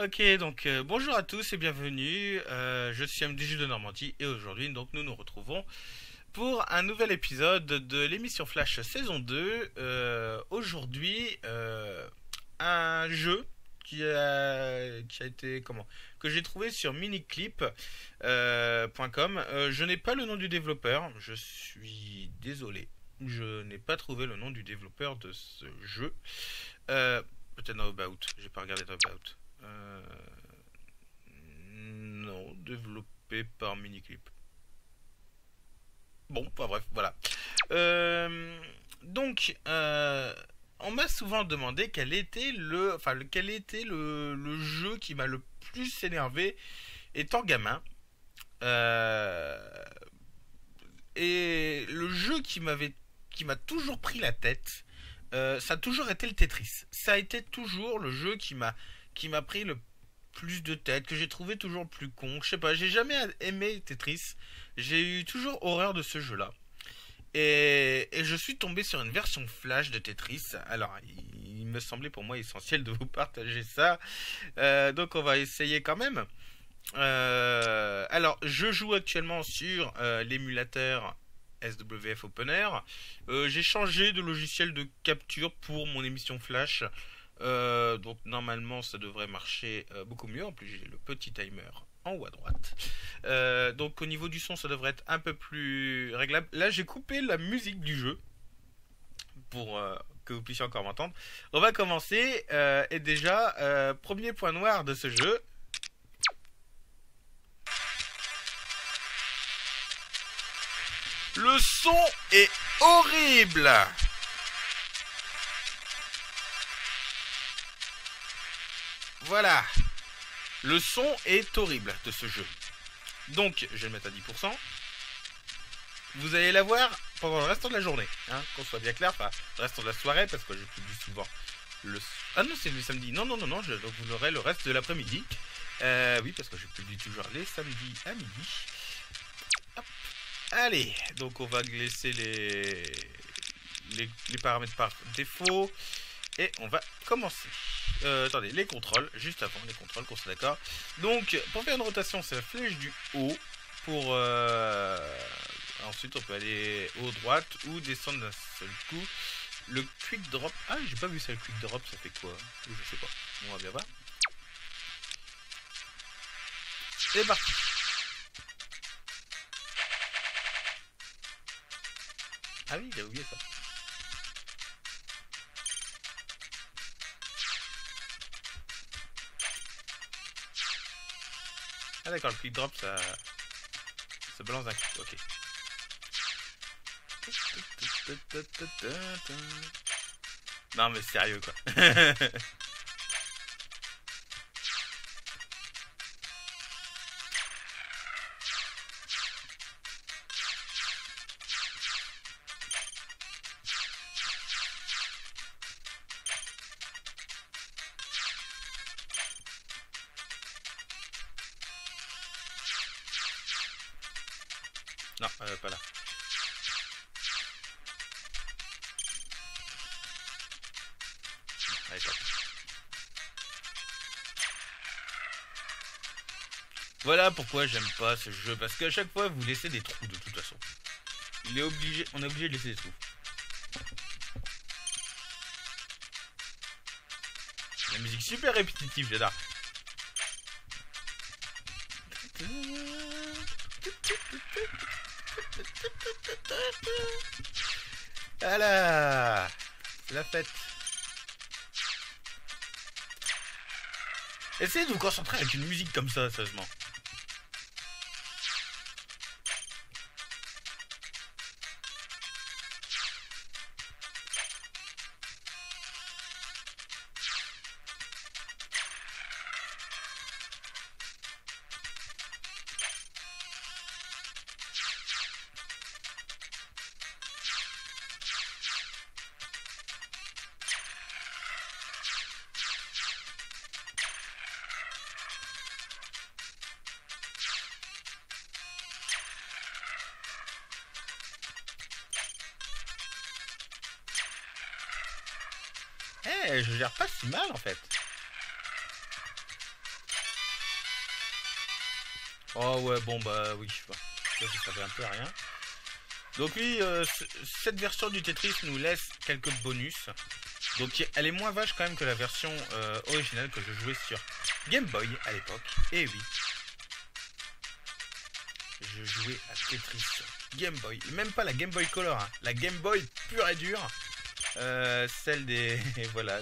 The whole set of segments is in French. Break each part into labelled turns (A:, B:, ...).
A: Ok, donc euh, bonjour à tous et bienvenue. Euh, je suis MDJ de Normandie et aujourd'hui donc nous nous retrouvons pour un nouvel épisode de l'émission Flash saison 2. Euh, aujourd'hui, un jeu qui a, été comment que j'ai trouvé sur miniclip.com. je n'ai pas le nom du développeur, je suis désolé. Je n'ai pas trouvé le nom du développeur de ce jeu. Peut-être About, j'ai pas regardé About. Euh, non, développé par Miniclip. Bon, pas bref, voilà. Euh, donc, euh, on m'a souvent demandé quel était le, enfin, quel était le jeu qui m'a le plus énervé étant gamin. et le jeu qui m'avait, qui m'a toujours pris la tête, ça a toujours été le Tetris. Ça a été toujours le jeu qui m'a qui m'a pris le plus de tête, que j'ai trouvé toujours plus con. Je sais pas, j'ai jamais aimé Tetris. J'ai eu toujours horreur de ce jeu-là. Et, je suis tombé sur une version flash de Tetris. Alors, il, me semblait pour moi essentiel de vous partager ça. Euh, donc, on va essayer quand même. Euh, alors, je joue actuellement sur euh, l'émulateur SWF Opener. J'ai changé de logiciel de capture pour mon émission flash. Euh, donc normalement ça devrait marcher euh, beaucoup mieux. En plus j'ai le petit timer en haut à droite. Euh, donc au niveau du son ça devrait être un peu plus réglable. Là j'ai coupé la musique du jeu pour que vous puissiez encore m'entendre. On va commencer. et déjà premier point noir de ce jeu. Le son est horrible Voilà. Le son est horrible de ce jeu. Donc, je vais le mettre à 10%. Vous allez la voir pendant le restant de la journée. Hein, qu'on soit bien clair. Enfin, le restant de la soirée, parce que je publie souvent le... Ah non, c'est le samedi. Non, non, non, non. donc vous l'aurez le reste de l'après-midi. Euh, oui, parce que je publie toujours les samedis à midi. Allez, donc on va laisser les... les, les paramètres par défaut. Et on va commencer. Euh, attendez, les contrôles, juste avant les contrôles, qu'on soit d'accord. Donc, pour faire une rotation, c'est la flèche du haut. Pour euh, ensuite, on peut aller haut droite ou descendre d'un seul coup. Le quick drop. Ah, j'ai pas vu ça, le quick drop, ça fait quoi? Je sais pas. On va bien voir. C'est parti. Ah oui, j'ai oublié ça. Ah d'accord, le quick drop ça... Ça balance un coup, ok. Non mais sérieux quoi. Voilà pourquoi j'aime pas ce jeu, parce qu'à chaque fois vous laissez des trous de toute façon. Il est obligé, on est obligé de laisser des trous. La musique super répétitive, j'adore. Voilà la fête. Essayez de vous concentrer avec une musique comme ça, sérieusement. Eh, je gère pas si mal en fait. Oh ouais, bon bah oui, je sais ça servait un peu à rien. Donc oui, euh, cette version du Tetris nous laisse quelques bonus. Donc elle est moins vache quand même que la version euh, originale que je jouais sur Game Boy à l'époque. Et oui. Je jouais à Tetris Game Boy. Même pas la Game Boy Color, hein. la Game Boy pure et dure. Euh, celle des... voilà,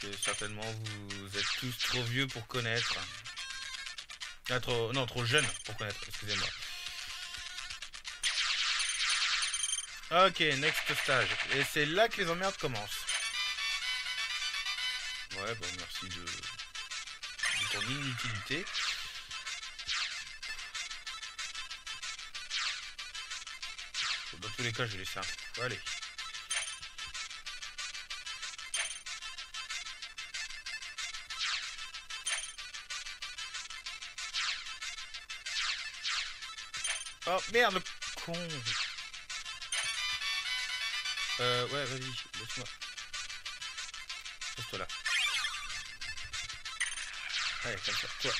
A: que certainement vous êtes tous trop vieux pour connaître. Ah, trop... Non, trop jeune pour connaître, excusez-moi. Ok, next stage. Et c'est là que les emmerdes commencent. Ouais, bon, merci de, de ton inutilité. Dans tous les cas, je vais laisser un... Allez. Oh merde, le con euh, ouais, vas-y, laisse-moi. Pose-toi là. Allez, comme ça, toi.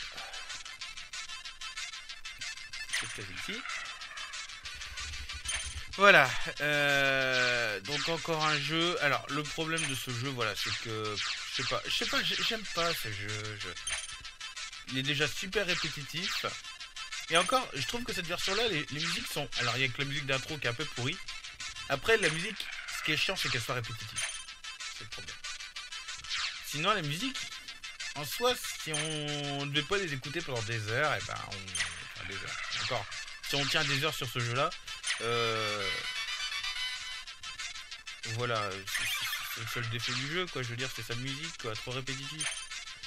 A: C'est ici. Voilà. Euh, donc encore un jeu. Alors le problème de ce jeu, voilà, c'est que je sais pas, je sais pas, j'aime pas ce jeu. Il est déjà super répétitif. Et encore, je trouve que cette version-là, les, musiques sont. Alors il y a que la musique d'intro qui est un peu pourrie. Après, la musique ce qui est chiant, c'est qu'elle soit répétitive. C'est le problème. Sinon, la musique, en soi, si on ne devait pas les écouter pendant des heures, et eh ben, on. Enfin, des heures. Encore. Si on tient des heures sur ce jeu-là, euh... voilà, c'est le seul défaut du jeu, quoi. Je veux dire, c'est sa musique, quoi, trop répétitif.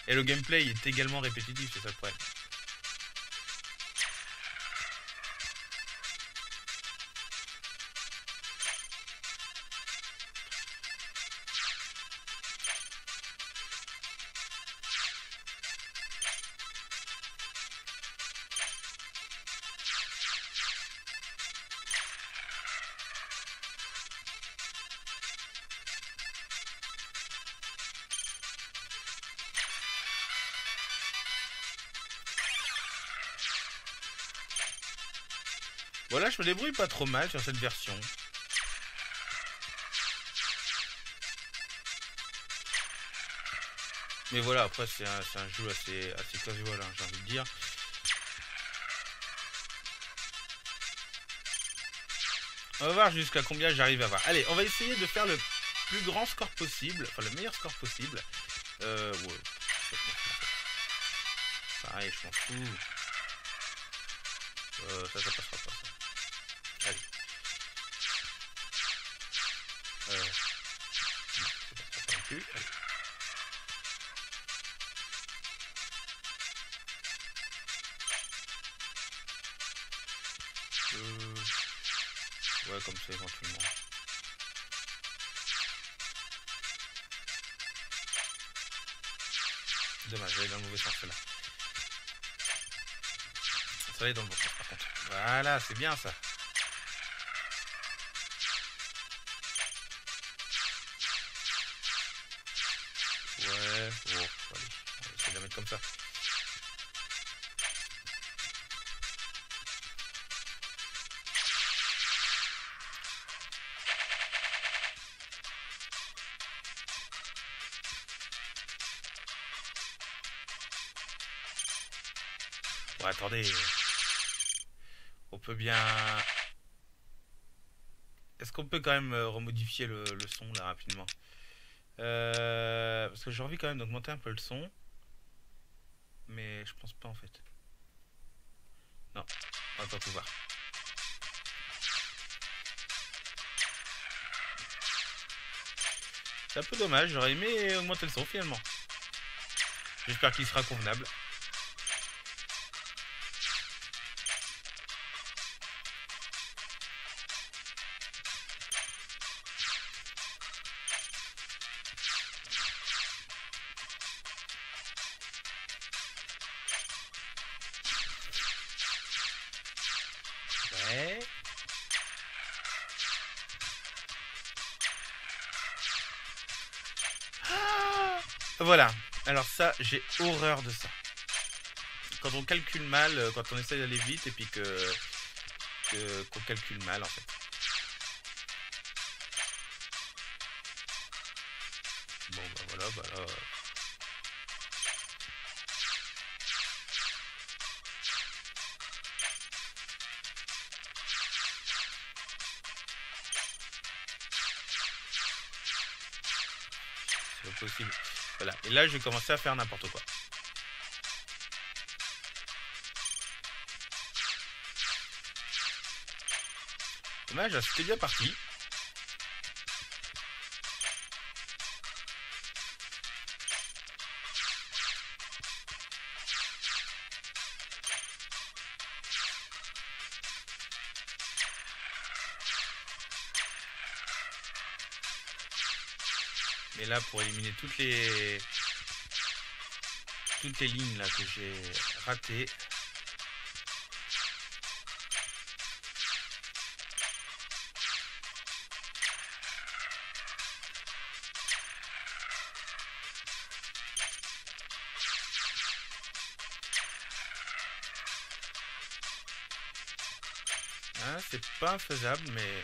A: Et le gameplay est également répétitif, c'est ça le problème. Voilà, je me débrouille pas trop mal sur cette version. Mais voilà, après c'est un, jeu assez, assez casual, hein, j'ai envie de dire. On va voir jusqu'à combien j'arrive à voir. Allez, on va essayer de faire le plus grand score possible, enfin le meilleur score possible. Euh, ouais. Pareil, je m'en fous. Euh, ça, ça passera pas. Allez. Euh. Non, plus. Euh... Ouais, comme ça éventuellement. Dommage, j'allais dans le mauvais sens là. Ça aller dans le bon sens par contre. Voilà, c'est bien ça. Comme ça. Bon, attendez. On peut bien... Est-ce qu'on peut quand même euh, remodifier le, son là rapidement? Euh, Parce que j'ai envie quand même d'augmenter un peu le son mais je pense pas en fait. Non, on va pas pouvoir. C'est un peu dommage, j'aurais aimé augmenter le son finalement. J'espère qu'il sera convenable. Voilà. Alors ça, j'ai horreur de ça. quand on calcule mal, euh, quand on essaie d'aller vite et puis que qu'on calcule mal en fait. Bon bah voilà, bah là. C'est possible. Voilà. Et là, je vais commencer à faire n'importe quoi. Dommage, c'était bien parti. Mais là, pour éliminer toutes les toutes les lignes là que j'ai ratées, Hein, c'est pas faisable, mais...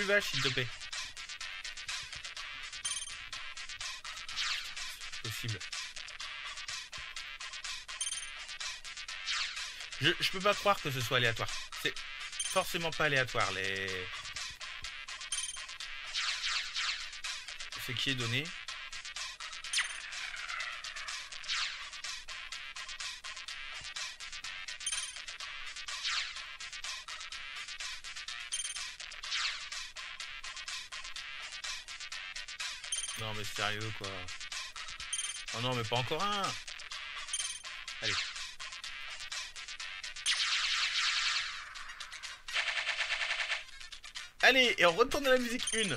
A: Plus vache, s'il te plaît. Possible. Je, je peux pas croire que ce soit aléatoire. C'est forcément pas aléatoire, les... Ce qui est donné. Non mais sérieux quoi. Oh non mais pas encore un. Allez. Allez, et on retourne à la musique 1.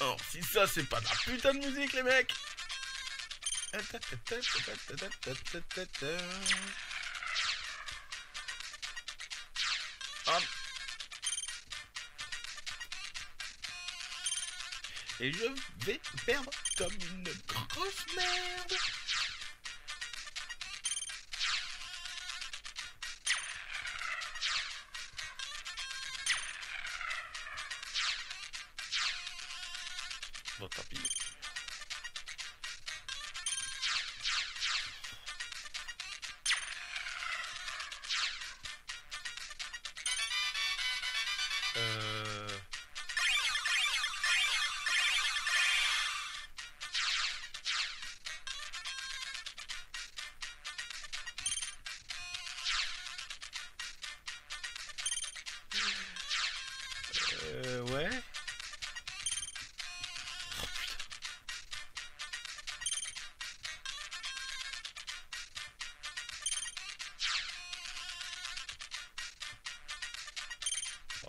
A: Or, si ça c'est pas de la putain de musique les mecs Et je vais perdre comme une grosse merde.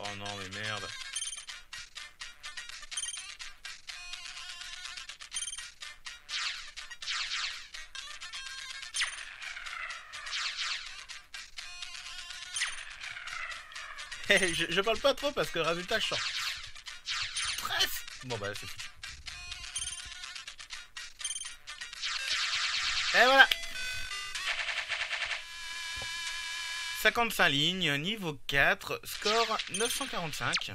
A: Oh non, mais merde. Eh, je, je parle pas trop parce que résultat, je sors. Stress Bon bah c'est foutu. Et voilà 55 lignes, niveau 4, score 945.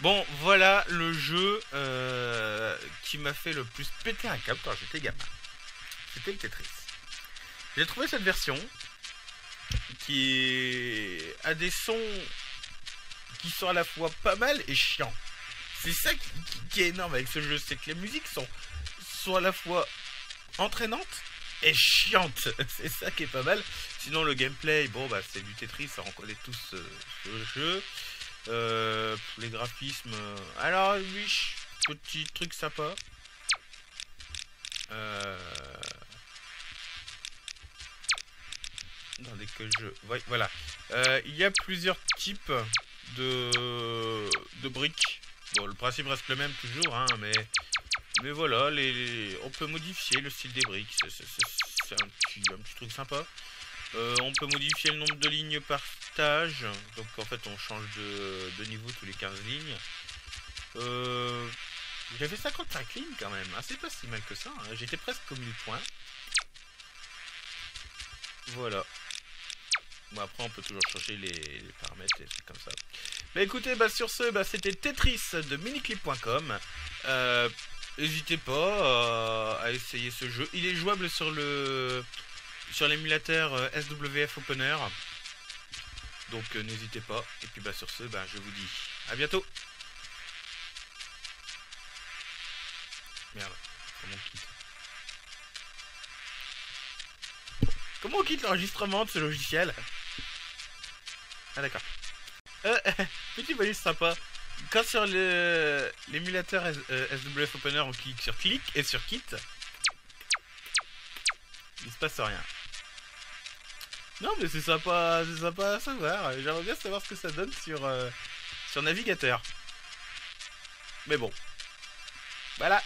A: Bon, voilà le jeu euh, qui m'a fait le plus péter un câble quand j'étais gamin. C'était le Tetris. J'ai trouvé cette version qui a des sons qui sont à la fois pas mal et chiants. C'est ça qui, est énorme avec ce jeu, c'est que les musiques sont, sont à la fois entraînantes et chiantes. C'est ça qui est pas mal. Sinon le gameplay, bon bah c'est du Tetris, ça on connaît tous euh, ce jeu. Euh, les graphismes, euh, alors oui, petit truc sympa. Euh... Attendez que je... voilà. Il y a plusieurs types de, de briques. Bon, le principe reste le même toujours, hein, mais... Mais voilà, on peut modifier le style des briques. C'est un petit, truc sympa. Euh, on peut modifier le nombre de lignes par stage. Donc en fait, on change de, niveau tous les 15 lignes. Euh, J'avais 55 lignes quand même. Ah, c'est pas si mal que ça. Hein. J'étais presque au 1000 points. Voilà. Bon, après, on peut toujours changer les, paramètres et comme ça. Bah écoutez, bah sur ce, bah, c'était Tetris de miniclip.com. Euh, N'hésitez pas euh, à essayer ce jeu. Il est jouable sur le sur l'émulateur euh, SWF Opener. Donc euh, n'hésitez pas. Et puis bah sur ce, bah, je vous dis à bientôt. Merde, comment on quitte? Comment on quitte l'enregistrement de ce logiciel? Ah d'accord. Petit bonus sympa. Quand sur l'émulateur SWF Opener on clique sur clic et sur kit, il se passe rien. Non mais c'est sympa, c'est sympa à savoir. J'aimerais bien savoir ce que ça donne sur, euh, sur navigateur. Mais bon. Voilà.